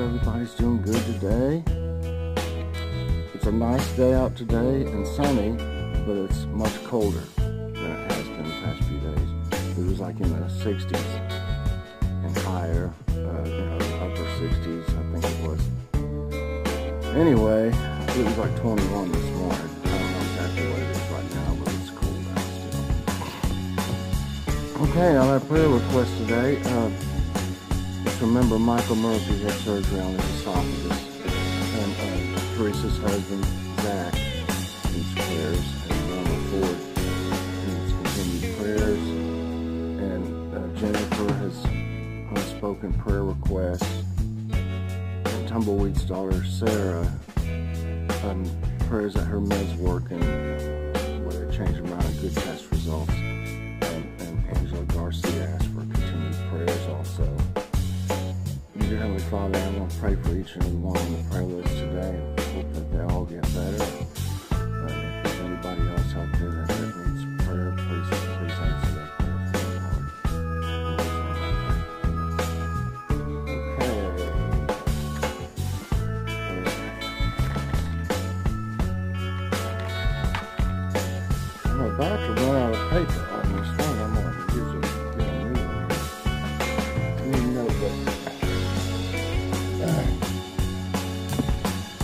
everybody's doing good today. It's a nice day out today and sunny, but it's much colder than it has been the past few days. It was like in the 60s and higher, uh, you know, upper 60s, I think it was. Anyway, it was like 21 this morning. I don't know exactly what it is right now, but it's cold out still. Okay, now our prayer request today. Uh, remember Michael Murphy had surgery on his esophagus. And uh, Teresa's husband, Zach, needs prayers. And Norma Ford needs continued prayers. And uh, Jennifer has unspoken prayer requests. And Tumbleweed's daughter, Sarah, um, prayers that her meds work and where they change around and good test results. And, and Angela Garcia asked for continued prayers also. Dear Heavenly Father, I'm going to pray for each and every one on the prayer list today hope that they all get better.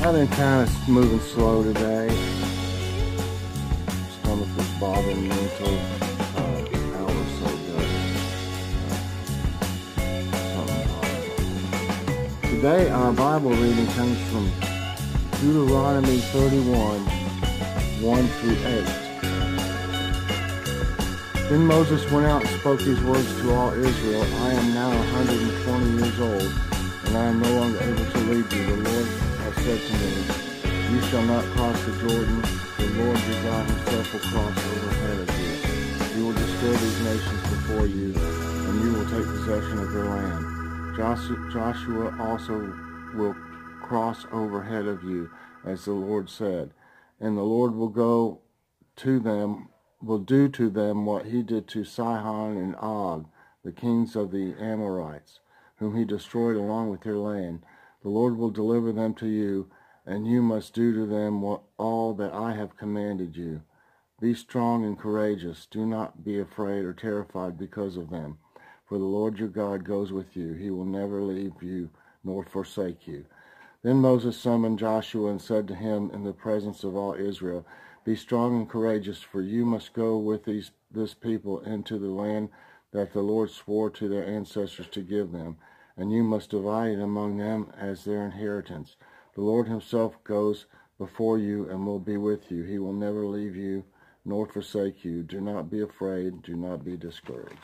I've been kind of moving slow today. Stomach was bothering me until uh, an hour or so ago. Me. Today, our Bible reading comes from Deuteronomy 31 1 through 8. Then Moses went out and spoke these words to all Israel I am now 120 years old, and I am no longer able to lead you. The Lord said to me, You shall not cross the Jordan. The Lord your God himself will cross over ahead of you. He will destroy these nations before you, and you will take possession of their land. Joshua, Joshua also will cross overhead of you, as the Lord said. And the Lord will go to them, will do to them what he did to Sihon and Og, the kings of the Amorites, whom he destroyed along with their land. The Lord will deliver them to you, and you must do to them what, all that I have commanded you. Be strong and courageous. Do not be afraid or terrified because of them. For the Lord your God goes with you. He will never leave you nor forsake you. Then Moses summoned Joshua and said to him in the presence of all Israel, Be strong and courageous, for you must go with these, this people into the land that the Lord swore to their ancestors to give them, and you must divide it among them as their inheritance. The Lord himself goes before you and will be with you. He will never leave you nor forsake you. Do not be afraid. Do not be discouraged.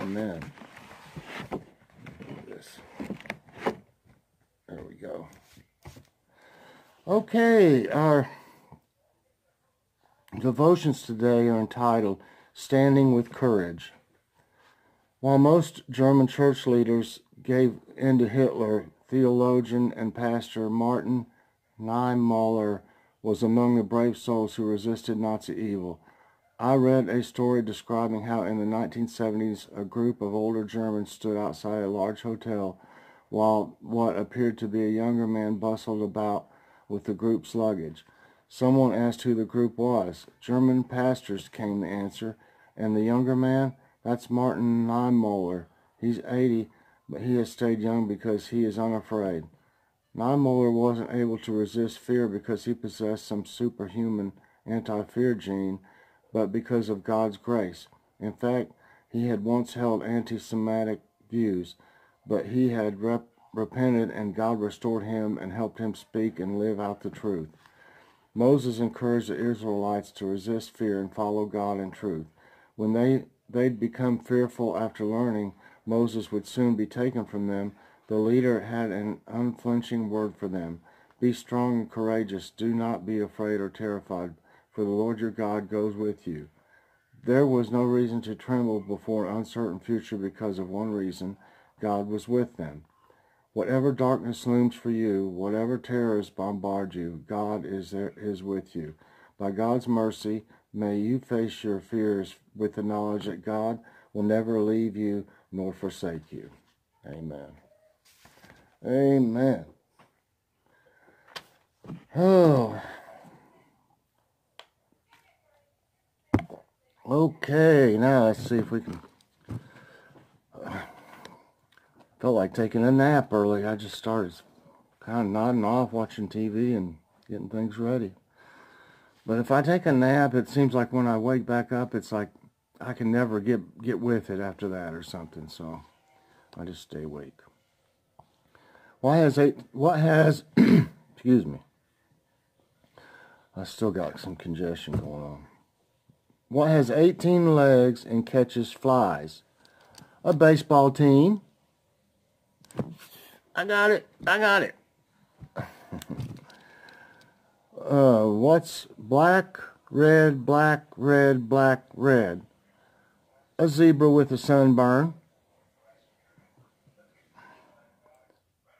Amen. This. There we go. Okay, our devotions today are entitled Standing with Courage. While most German church leaders gave in to Hitler, theologian and pastor Martin Niemöller was among the brave souls who resisted Nazi evil. I read a story describing how in the 1970s a group of older Germans stood outside a large hotel while what appeared to be a younger man bustled about with the group's luggage. Someone asked who the group was. German pastors came the answer, and the younger man, that's Martin Niemöller. He's 80, but he has stayed young because he is unafraid. Niemöller wasn't able to resist fear because he possessed some superhuman anti-fear gene, but because of God's grace. In fact, he had once held anti-Semitic views, but he had rep- repented and God restored him and helped him speak and live out the truth. Moses encouraged the Israelites to resist fear and follow God in truth. When they, they'd become fearful after learning Moses would soon be taken from them, the leader had an unflinching word for them. Be strong and courageous. Do not be afraid or terrified, for the Lord your God goes with you. There was no reason to tremble before an uncertain future because of one reason. God was with them. Whatever darkness looms for you, whatever terrors bombard you, God is there is with you. By God's mercy, may you face your fears with the knowledge that God will never leave you nor forsake you. Amen. Amen. Oh. Okay, now let's see if we can. Uh, felt like taking a nap early. I just started kind of nodding off, watching TV and getting things ready. But if I take a nap, it seems like when I wake back up, it's like I can never get get with it after that or something. So I just stay awake. What has eight? What has? excuse me. I still got some congestion going on. What has 18 legs and catches flies? A baseball team. I got it. I got it. uh, what's black, red, black, red, black, red? A zebra with a sunburn.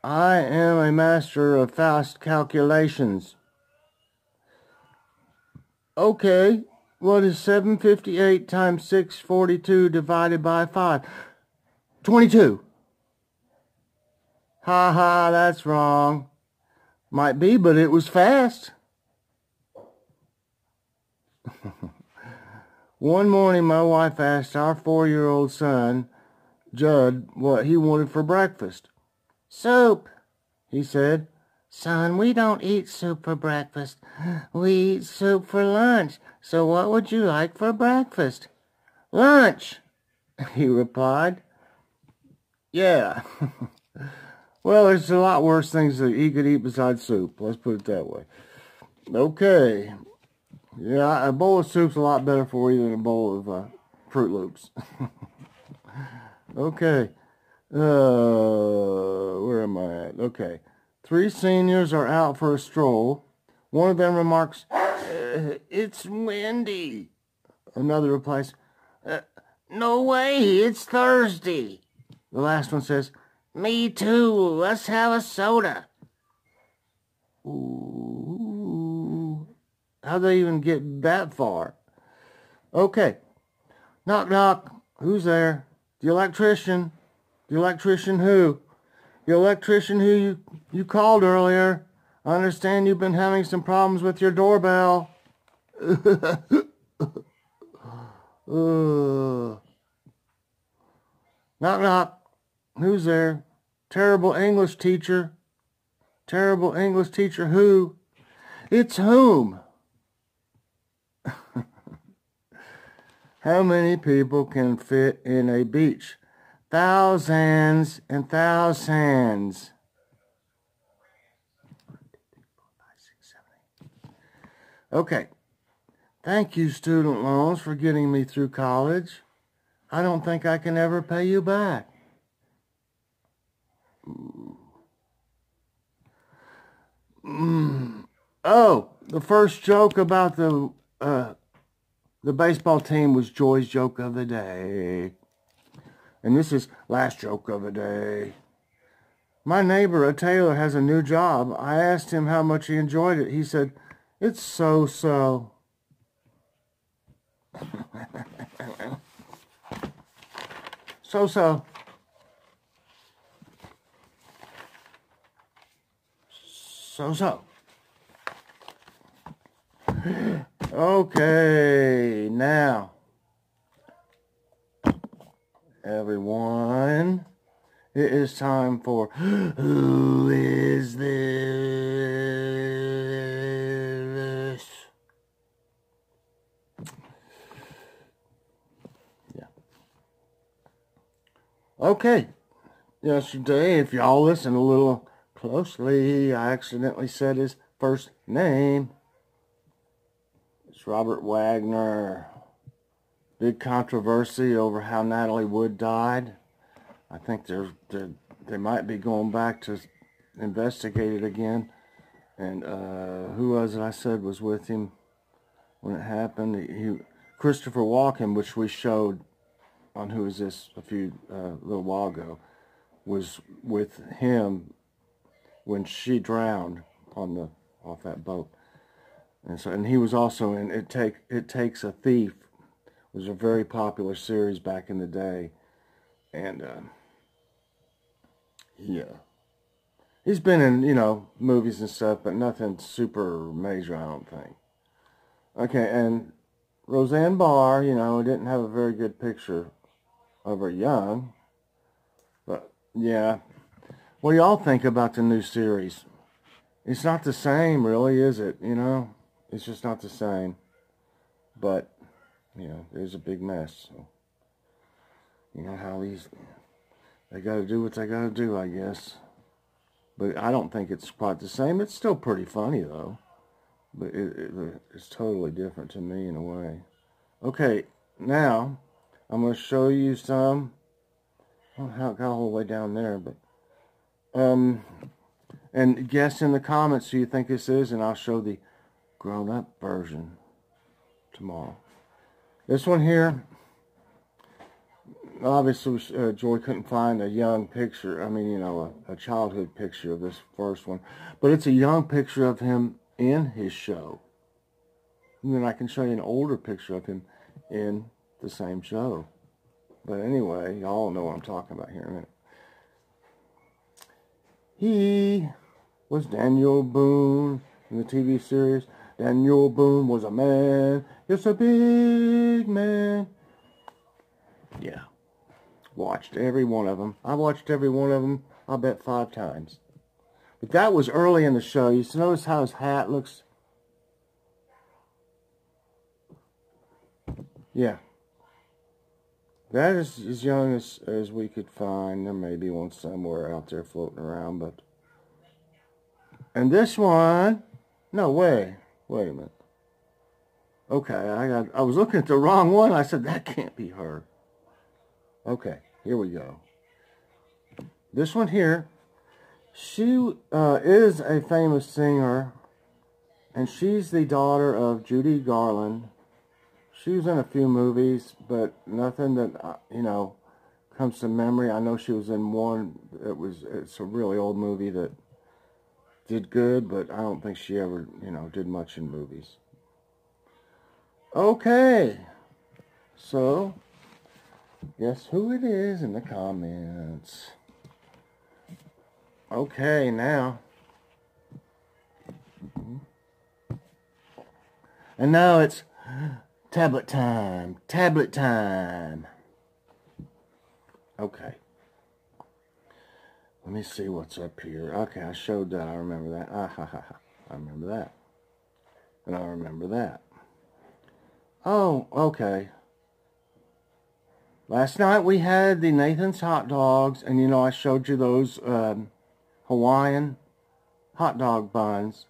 I am a master of fast calculations. Okay, what is 758 times 642 divided by 5? 22. Ha ha, that's wrong. Might be, but it was fast. One morning, my wife asked our four-year-old son, Judd, what he wanted for breakfast. Soup, he said. Son, we don't eat soup for breakfast. We eat soup for lunch. So what would you like for breakfast? Lunch, he replied. Yeah. well, there's a lot worse things that he could eat besides soup. Let's put it that way. Okay. Yeah, a bowl of soup's a lot better for you than a bowl of uh, Froot Loops. okay. Uh, where am I at? Okay. Three seniors are out for a stroll. One of them remarks, uh, it's windy. Another replies, uh, no way, it's Thursday. The last one says, me too, let's have a soda. Ooh, how'd they even get that far? Okay, knock knock, who's there? The electrician. The electrician who? The electrician who you, you called earlier. I understand you've been having some problems with your doorbell. uh. Knock, knock. Who's there? Terrible English teacher. Terrible English teacher who? It's whom? How many people can fit in a beach? thousands and thousands. Okay. Thank you, student loans, for getting me through college. I don't think I can ever pay you back. Mm. Oh, the first joke about the uh, the baseball team was Joy's joke of the day. And this is last joke of the day. My neighbor, a tailor, has a new job. I asked him how much he enjoyed it. He said, it's so-so. so-so. So-so. Okay, now everyone. It is time for Who is this? Yeah. Okay. Yesterday, if y'all listen a little closely, I accidentally said his first name. Robert Wagner big controversy over how Natalie Wood died. I think they're, they're, they might be going back to investigate it again. And uh, who was it I said was with him when it happened? He, Christopher Walken, which we showed on Who Is This a few uh, little while ago, was with him when she drowned on the off that boat. And so, and he was also in It Take It Takes a Thief it was a very popular series back in the day. And, uh, yeah. He's been in, you know, movies and stuff, but nothing super major, I don't think. Okay, and Roseanne Barr, you know, didn't have a very good picture of her young. But, yeah. What do y'all think about the new series? It's not the same, really, is it? You know? It's just not the same. But, you know, there's a big mess. So, you know how these... They got to do what they got to do, I guess. But I don't think it's quite the same. It's still pretty funny, though. But it, it, it's totally different to me in a way. Okay, now I'm going to show you some. I don't know how it got all the way down there, but um, and guess in the comments who you think this is, and I'll show the grown-up version tomorrow. This one here, obviously uh, Joy couldn't find a young picture, I mean, you know, a, a childhood picture of this first one, but it's a young picture of him in his show. And then I can show you an older picture of him in the same show. But anyway, y'all know what I'm talking about here in a minute. He was Daniel Boone in the TV series. Daniel Boone was a man. Yes, a big man. Yeah. Watched every one of them. I watched every one of them, I bet five times. But that was early in the show. You notice how his hat looks? Yeah. That is as young as, as we could find. There may be one somewhere out there floating around, but... And this one... No way. Wait a minute. Okay, I got. I was looking at the wrong one. I said, that can't be her. Okay, here we go. This one here she uh, is a famous singer, and she's the daughter of Judy Garland. She was in a few movies, but nothing that, uh, you know, comes to memory. I know she was in one, it was, it's a really old movie that did good, but I don't think she ever, you know, did much in movies. Okay, so, guess who it is in the comments. Okay, now. And now it's tablet time. Tablet time. Okay. Let me see what's up here. Okay, I showed that. I remember that. Ah, ha, ha, ha. I remember that. And I remember that. Oh, okay. Last night we had the Nathan's hot dogs, and you know I showed you those um, Hawaiian hot dog buns.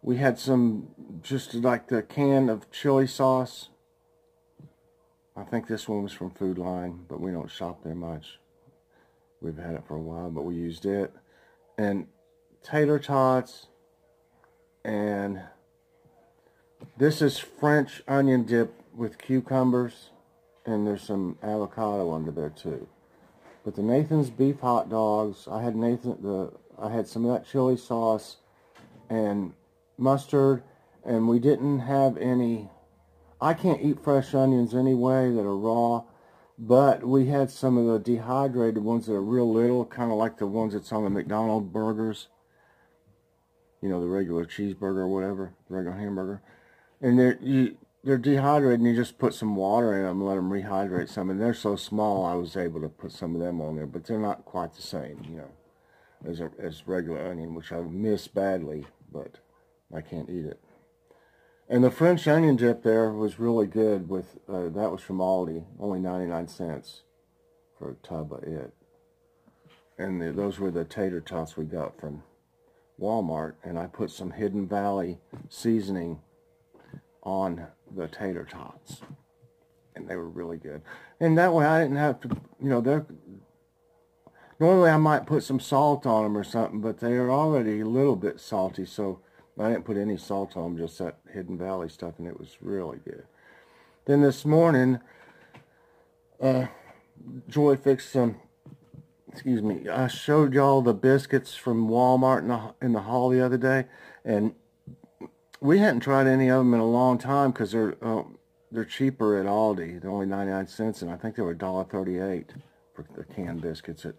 We had some, just like the can of chili sauce. I think this one was from Food Lion, but we don't shop there much. We've had it for a while, but we used it. And tater tots. And this is French onion dip with cucumbers. And there's some avocado under there too. But the Nathan's beef hot dogs, I had Nathan the I had some of that chili sauce and mustard, and we didn't have any. I can't eat fresh onions anyway that are raw, but we had some of the dehydrated ones that are real little, kind of like the ones that's on the McDonald's burgers. You know, the regular cheeseburger or whatever, regular hamburger. And they're, you, they're dehydrated and you just put some water in them and let them rehydrate some. And they're so small I was able to put some of them on there. But they're not quite the same, you know, as, a, as regular onion, which I miss badly, but I can't eat it. And the French onion dip there was really good with, uh, that was from Aldi, only 99 cents for a tub of it. And the, those were the tater tots we got from Walmart. And I put some Hidden Valley seasoning on the tater tots. And they were really good. And that way I didn't have to, you know, they're, normally I might put some salt on them or something, but they are already a little bit salty, so I didn't put any salt on them, just that Hidden Valley stuff, and it was really good. Then this morning, uh, Joy fixed some, excuse me, I showed y'all the biscuits from Walmart in the, in the hall the other day, and we hadn't tried any of them in a long time because they're uh, they're cheaper at Aldi. They're only 99 cents, and I think they were $1.38 for the canned biscuits at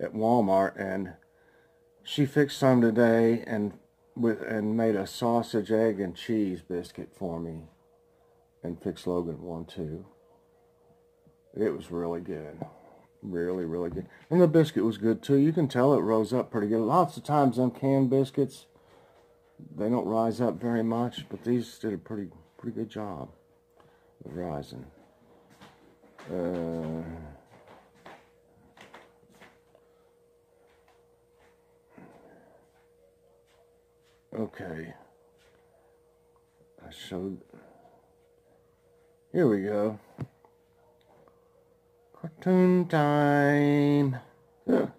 at Walmart. And she fixed some today and with and made a sausage, egg, and cheese biscuit for me, and fixed Logan one too. It was really good, really, really good, and the biscuit was good too. You can tell it rose up pretty good. Lots of times them canned biscuits, they don't rise up very much, but these did a pretty, pretty good job of rising. Uh, Okay. I showed. Here we go. Cartoon time.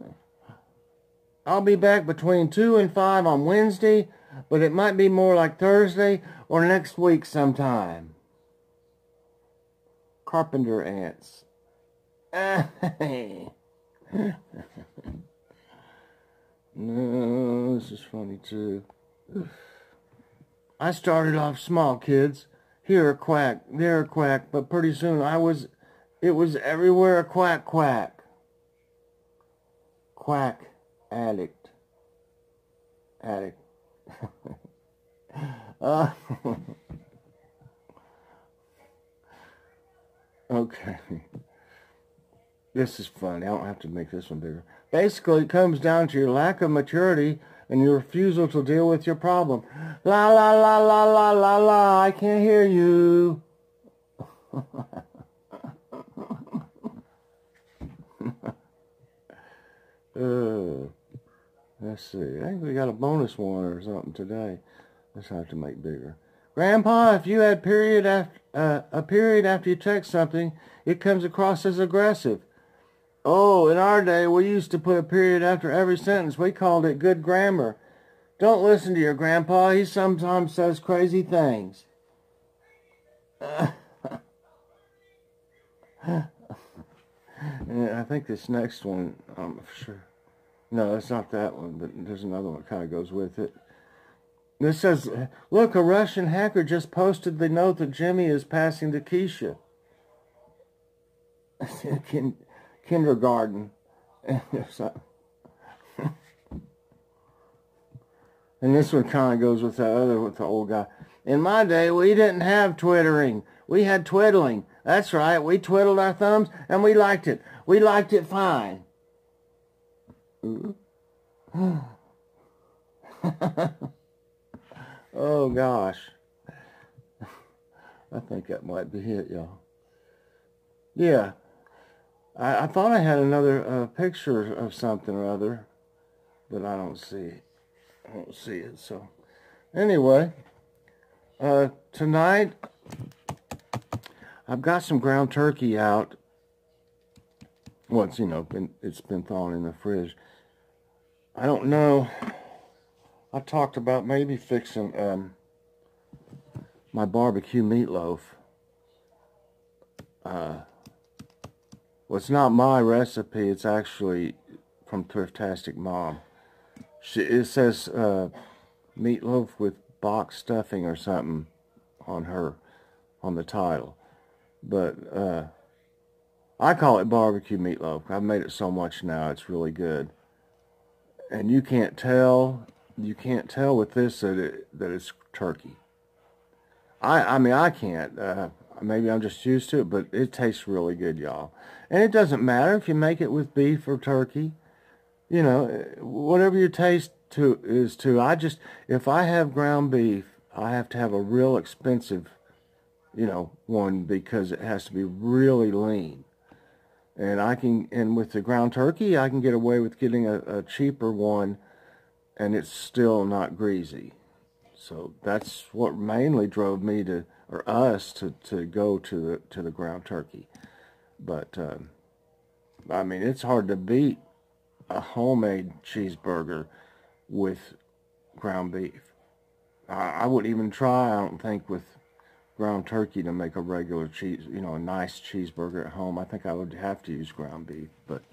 I'll be back between 2 and 5 on Wednesday, but it might be more like Thursday or next week sometime. Carpenter ants. no, this is funny too. I started off small, kids. Here a quack, there a quack, but pretty soon I was, it was everywhere a quack quack. Quack addict. Addict. uh, okay. This is funny. I don't have to make this one bigger. Basically, it comes down to your lack of maturity and your refusal to deal with your problem. La la la la la la la, I can't hear you. uh, let's see. I think we got a bonus one or something today. Let's have to make bigger. Grandpa, if you had period after, uh, a period after you text something, it comes across as aggressive. Oh, in our day, we used to put a period after every sentence. We called it good grammar. Don't listen to your grandpa. He sometimes says crazy things. I think this next one, I'm sure. No, it's not that one, but there's another one that kind of goes with it. This says, look, a Russian hacker just posted the note that Jimmy is passing to Keisha. kindergarten. and this one kind of goes with the other, with the old guy. In my day, we didn't have twittering. We had twiddling. That's right. We twiddled our thumbs, and we liked it. We liked it fine. oh, gosh. I think that might be it, y'all. Yeah. I, I thought I had another uh, picture of something or other, but I don't see it. I don't see it. So, anyway, uh, tonight I've got some ground turkey out. It's, you know, been, it's been thawing in the fridge. I don't know. I talked about maybe fixing um, my barbecue meatloaf. Uh, well, it's not my recipe. It's actually from Thriftastic Mom. She, it says uh, meatloaf with box stuffing or something on her, on the title. But uh, I call it barbecue meatloaf. I've made it so much now. It's really good. And you can't tell, you can't tell with this that, it, that it's turkey. I, I mean, I can't. Uh, maybe I'm just used to it, but it tastes really good, y'all. And it doesn't matter if you make it with beef or turkey. You know, whatever your taste to is to. I just, if I have ground beef, I have to have a real expensive, you know, one because it has to be really lean. And I can, and with the ground turkey, I can get away with getting a, a cheaper one and it's still not greasy. So that's what mainly drove me to, or us to, to go to the, to the ground turkey. But, um, I mean, it's hard to beat a homemade cheeseburger with ground beef. I, I wouldn't even try, I don't think, with ground turkey to make a regular cheese, you know, a nice cheeseburger at home. I think I would have to use ground beef. But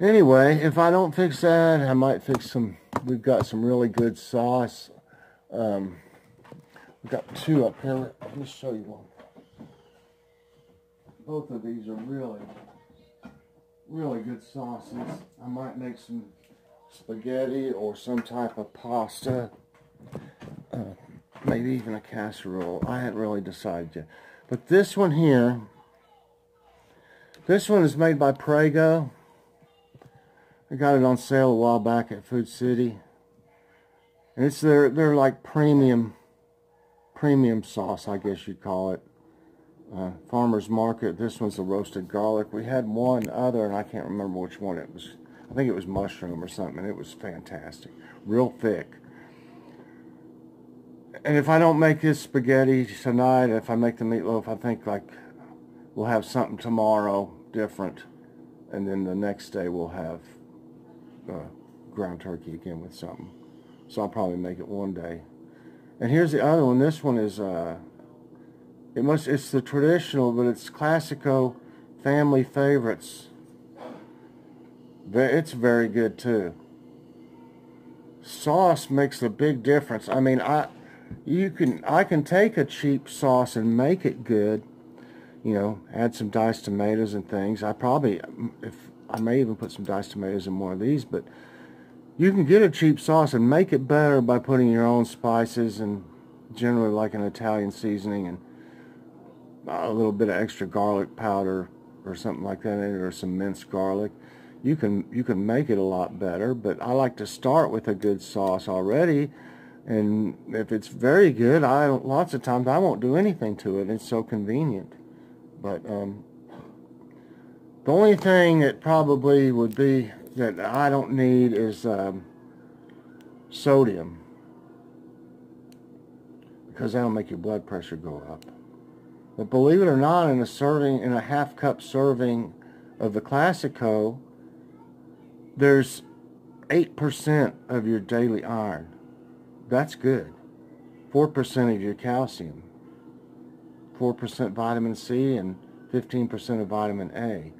anyway, if I don't fix that, I might fix some, we've got some really good sauce. Um, we've got two up here. Let me show you one both of these are really, really good sauces. I might make some spaghetti or some type of pasta. Uh, maybe even a casserole. I hadn't really decided yet. But this one here, this one is made by Prego. I got it on sale a while back at Food City. And it's their, they're like premium, premium sauce, I guess you'd call it. Uh, Farmer's Market. This one's a roasted garlic. We had one other, and I can't remember which one it was. I think it was mushroom or something, it was fantastic. Real thick. And if I don't make this spaghetti tonight, if I make the meatloaf, I think like we'll have something tomorrow different. And then the next day we'll have uh, ground turkey again with something. So I'll probably make it one day. And here's the other one. This one is, uh, it must, it's the traditional, but it's Classico family favorites. It's very good too. Sauce makes a big difference. I mean, I, you can I can take a cheap sauce and make it good. You know, add some diced tomatoes and things. I probably if I may even put some diced tomatoes in more of these, but you can get a cheap sauce and make it better by putting your own spices and generally like an Italian seasoning and a little bit of extra garlic powder or something like that in it or some minced garlic. You can you can make it a lot better, but I like to start with a good sauce already and if it's very good, I lots of times I won't do anything to it. It's so convenient. But um, the only thing that probably would be that I don't need is um, sodium because that'll make your blood pressure go up. But believe it or not, in a serving, in a half cup serving of the Classico, there's 8% of your daily iron. That's good. 4% of your calcium, 4% vitamin C, and 15% of vitamin A.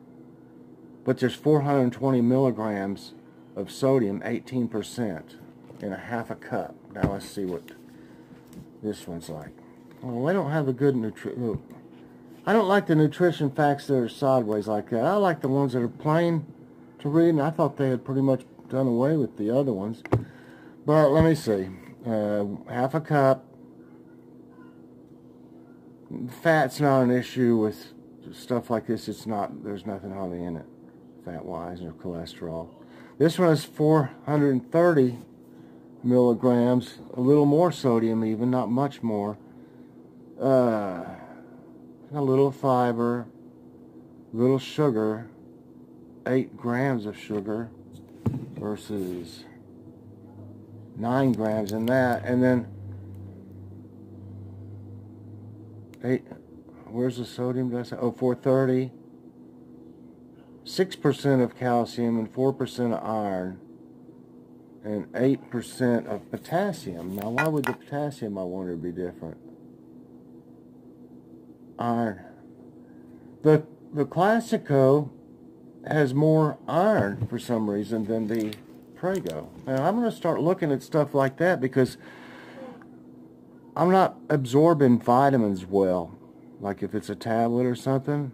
But there's 420 milligrams of sodium, 18%, in a half a cup. Now let's see what this one's like. Well, they don't have a good nutrition. I don't like the nutrition facts that are sideways like that. I like the ones that are plain to read, and I thought they had pretty much done away with the other ones. But let me see uh, half a cup. Fat's not an issue with stuff like this. It's not, there's nothing hardly in it, fat-wise, or cholesterol. This one is 430 milligrams, a little more sodium even, not much more. Uh, a little fiber, little sugar, 8 grams of sugar versus 9 grams in that. And then, eight, where's the sodium? Did I say? Oh, 430. 6% of calcium and 4% of iron and 8% of potassium. Now, why would the potassium, I wonder, be different? Iron. The, the Classico has more iron for some reason than the Prego. Now I'm going to start looking at stuff like that because I'm not absorbing vitamins well. Like if it's a tablet or something.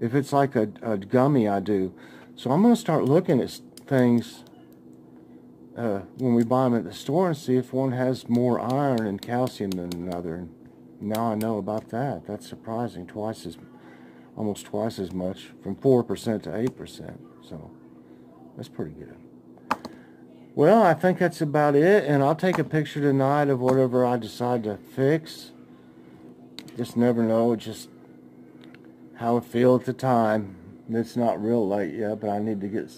If it's like a, a gummy, I do. So I'm going to start looking at things uh, when we buy them at the store and see if one has more iron and calcium than another. And now I know about that. That's surprising. Twice as, almost twice as much, from 4% to 8%. So that's pretty good. Well, I think that's about it, and I'll take a picture tonight of whatever I decide to fix. Just never know, just how I feel at the time. It's not real late yet, but I need to get,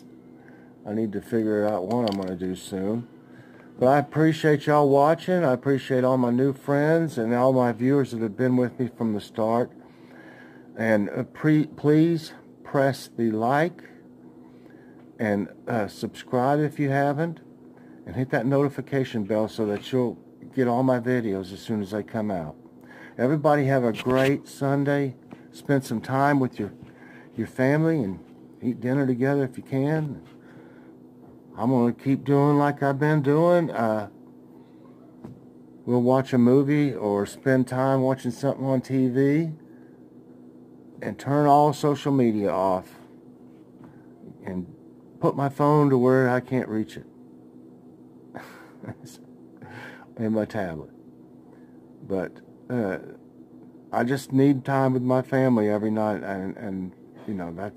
I need to figure out what I'm going to do soon. But I appreciate y'all watching. I appreciate all my new friends and all my viewers that have been with me from the start. And uh, please press the like and uh, subscribe if you haven't and hit that notification bell so that you'll get all my videos as soon as they come out. Everybody have a great Sunday. Spend some time with your your family and eat dinner together if you can. I'm going to keep doing like I've been doing. Uh, we'll watch a movie or spend time watching something on TV and turn all social media off and put my phone to where I can't reach it. and my tablet. But uh, I just need time with my family every night, and, and you know that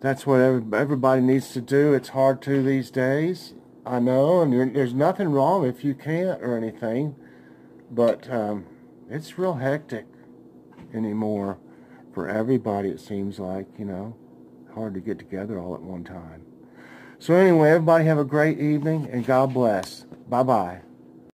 that's what every, everybody needs to do. It's hard to these days, I know, and there's nothing wrong if you can't or anything, but um, it's real hectic anymore for everybody. It seems like you know, hard to get together all at one time. So anyway, everybody have a great evening and God bless. Bye bye.